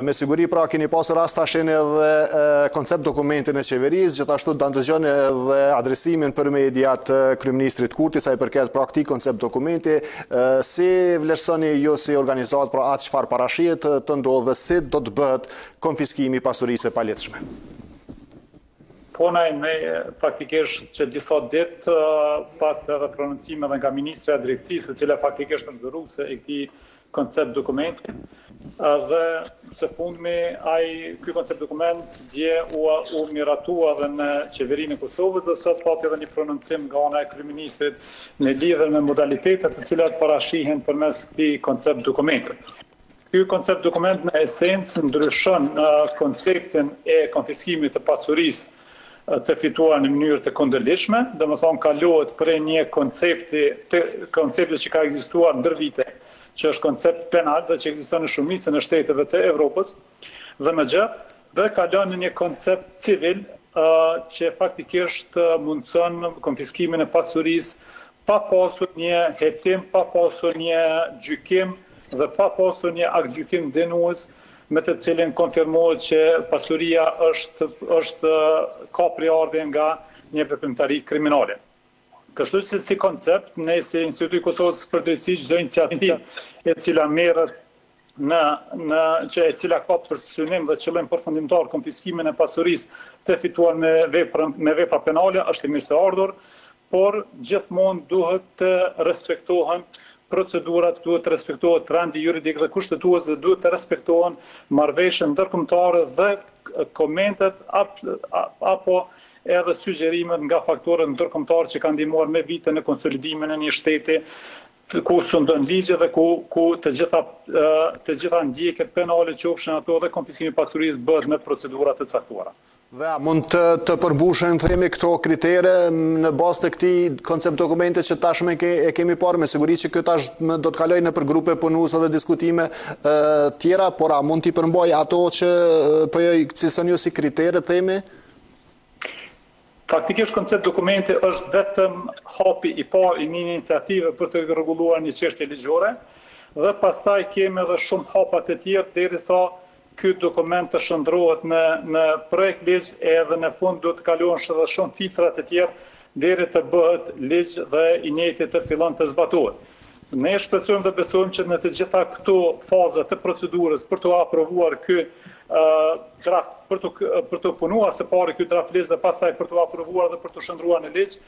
Me siguri pra keni pasur rast ta shihni edhe koncept dokumentin e qeverisë, gjithashtu të ndëgjoni edhe adresimin për mediat e kryeministrit Kurti sa i përket pra këtij koncept dokumenti, si vlerësoni ju si organizatë pra atë çfarë parashihet të ndodhë dhe si do të bëhet konfiskimi i pasurisë së paligjshme? Po ne ne faktikisht që disa ditë pat edhe prononcime edhe nga ministrja e Drejtësisë, e cila faktikisht është bartëse e këtij koncept dokumenti dhe së fundmi ai ky koncept dokument dje u u miratua edhe në qeverinë e Kosovës dhe sot pati edhe një prononcim nga ana e kryeministrit në lidhje me modalitetet të cilat parashihen përmes këtij koncept dokumenti. Ky koncept dokument në esencë ndryshon konceptin e konfiskimit të pasurisë të fituar në mënyrë të kundërligjshme, domethënë kalohet prej një koncepti të konceptit që ka ekzistuar ndër vite, që është koncept penal dhe që ekziston në shumicën e shteteve të Evropës dhe më gjerë, dhe kalon në një koncept civil që faktikisht mundëson konfiskimin e pasurisë pa pasur një hetim, pa pasur një gjykim dhe pa pasur një aktgjykim dënues me të cilin konfirmohet që pasuria është është ka prejardhje nga një veprimtari kriminale. Kështu që si koncept, ne si Instituti i Kosovës për Drejtësi çdo iniciativë e cila merret në në që e cila ka për synim dhe qëllim përfundimtar konfiskimin e pasurisë të fituar me vepra me vepra penale është i mirëseardhur. Por gjithmonë duhet të respektohen procedurat, duhet të respektohet rendi juridik dhe kushtetues dhe duhet të respektohen marrëveshjet ndërkombëtare dhe komentet apo edhe sugjerimet nga faktorët ndërkombëtarë që kanë ndihmuar me vite në konsolidimin e një shteti ku sundon ligji dhe ku të gjitha të gjitha ndjekjet penale qofshin ato dhe konfiskimi i pasurisë bëhet me procedura të caktuara. Dhe a mund të, të përmbushen, themi, këto kritere në bazë të këtij koncept dokumenti që tashmë e kemi parë, me siguri që kjo tashmë do të kalojë nëpër grupe punuese dhe diskutime tjera, por a mund t'i përmbajë ato që po i cilësoni ju si kritere, themi? Faktikisht koncept dokumenti është vetëm hapi i parë i një iniciative për të rregulluar një çështje ligjore dhe pastaj kemi edhe shumë hapa të tjerë derisa ky dokument të shndërrohet në në projektligj edhe në fund duhet të kalohen edhe shumë filtra të tjerë deri të bëhet ligj dhe i njëjti të fillon të zbatohet. Ne shpresojmë dhe besojmë që në të gjitha këto faza të procedurës për t'u aprovuar ky draft, për t'u, për t'u punuar së pari ky draftligj dhe pastaj për t'u aprovuar dhe për t'u shndërruar në ligj,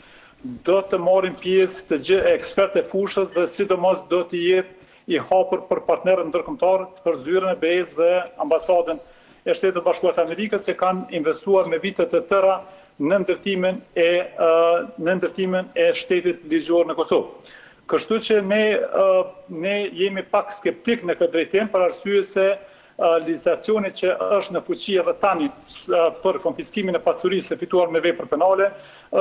do të marrin pjesë të gjithë ekspertët e fushës dhe sidomos do të jetë i hapur për partnerët ndërkombëtarë, për Zyrën e BE-së dhe Ambasadën e Shteteve të Bashkuara të Amerikës që kanë investuar me vite të tëra në ndërtimin e në ndërtimin e shtetit ligjor në Kosovë. Kështu që ne ne jemi pak skeptikë në këtë drejtim për arsye se legjislacioni që është në fuqi edhe tani për konfiskimin e pasurisë së fituar me vepër penale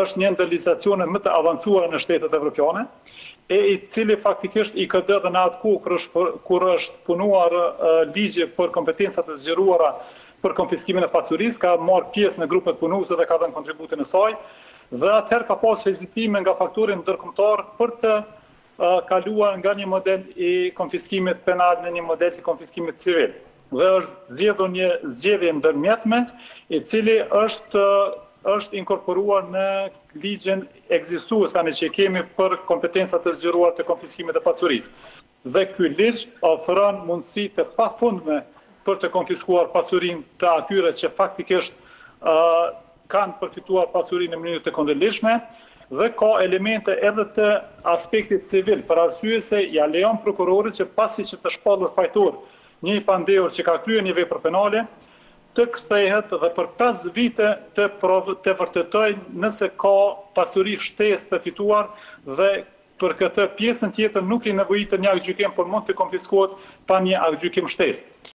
është një ndër legjislacionet më të avancuara në shtetet evropiane, e i cili faktikisht IKD edhe në atë kohë kur është punuar ligji për kompetencat e zgjeruara për konfiskimin e pasurisë, ka marrë pjesë në grupet punuese dhe ka dhënë kontributin e saj, dhe atëherë ka pas hezitime nga faktori ndërkombëtar për të kaluar nga një model i konfiskimit penal në një model i konfiskimit civil dhe është zgjedhur një zgjedhje ndërmjetme, i cili është është inkorporuar në ligjin ekzistues tani që kemi për kompetencat e zgjeruar të konfiskimit të pasurisë. Dhe ky ligj ofron mundësi të pafundme për të konfiskuar pasurinë të atyre që faktikisht kanë përfituar pasuri në mënyrë të kundërligjshme dhe ka elemente edhe të aspektit civil, për arsye se ia lejon prokurorit që pasi që të shpallur fajtor një i pandehur që ka kryer një vepër penale, të kthehet dhe për pesë vite të provë të vërtetojë nëse ka pasuri shtesë të fituar dhe për këtë pjesën tjetër nuk i nevojitet një aktgjykim por mund të konfiskohet pa një aktgjykim shtesë.